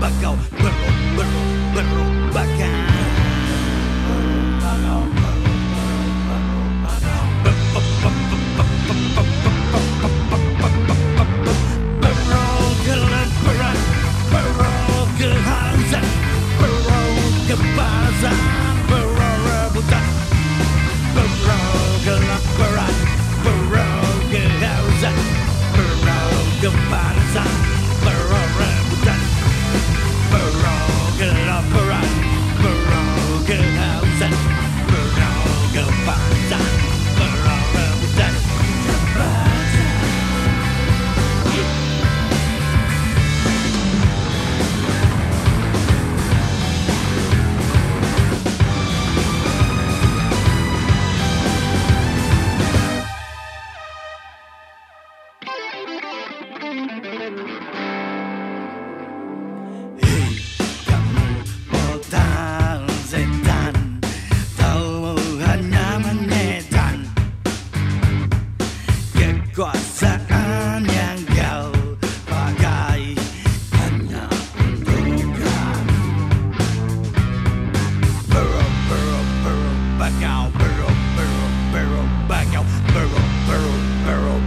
back out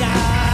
side.